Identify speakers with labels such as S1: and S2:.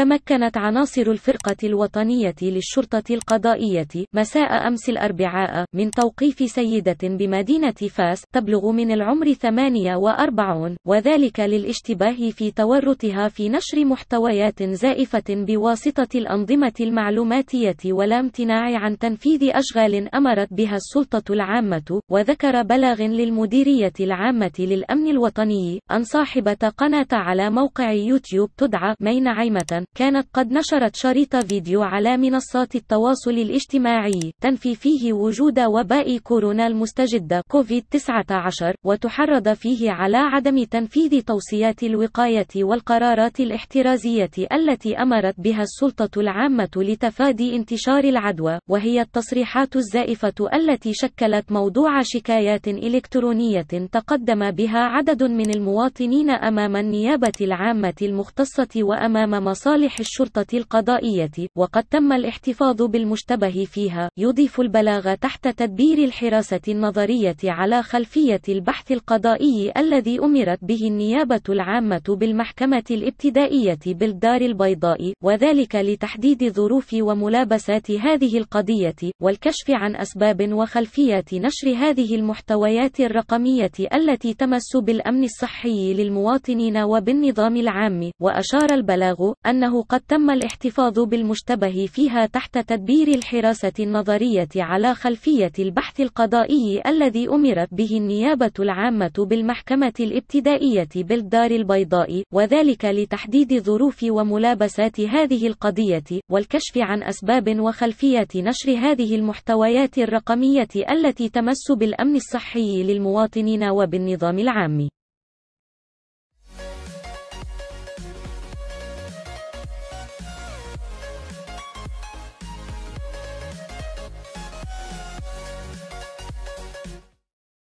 S1: تمكنت عناصر الفرقة الوطنية للشرطة القضائية مساء أمس الأربعاء من توقيف سيدة بمدينة فاس تبلغ من العمر 48 وذلك للاشتباه في تورطها في نشر محتويات زائفة بواسطة الأنظمة المعلوماتية ولا امتناع عن تنفيذ أشغال أمرت بها السلطة العامة وذكر بلاغ للمديرية العامة للأمن الوطني أن صاحبة قناة على موقع يوتيوب تدعى مين عيمة كانت قد نشرت شريط فيديو على منصات التواصل الاجتماعي تنفي فيه وجود وباء كورونا المستجد كوفيد-19 وتحرض فيه على عدم تنفيذ توصيات الوقاية والقرارات الاحترازية التي أمرت بها السلطة العامة لتفادي انتشار العدوى وهي التصريحات الزائفة التي شكلت موضوع شكايات إلكترونية تقدم بها عدد من المواطنين أمام النيابة العامة المختصة وأمام مصالح الشرطة القضائية وقد تم الاحتفاظ بالمشتبه فيها يضيف البلاغ تحت تدبير الحراسة النظرية على خلفية البحث القضائي الذي أمرت به النيابة العامة بالمحكمة الابتدائية بالدار البيضاء وذلك لتحديد ظروف وملابسات هذه القضية والكشف عن أسباب وخلفيات نشر هذه المحتويات الرقمية التي تمس بالأمن الصحي للمواطنين وبالنظام العام وأشار البلاغ أنه قد تم الاحتفاظ بالمشتبه فيها تحت تدبير الحراسة النظرية على خلفية البحث القضائي الذي أمرت به النيابة العامة بالمحكمة الابتدائية بالدار البيضاء وذلك لتحديد ظروف وملابسات هذه القضية والكشف عن أسباب وخلفيات نشر هذه المحتويات الرقمية التي تمس بالأمن الصحي للمواطنين وبالنظام العام.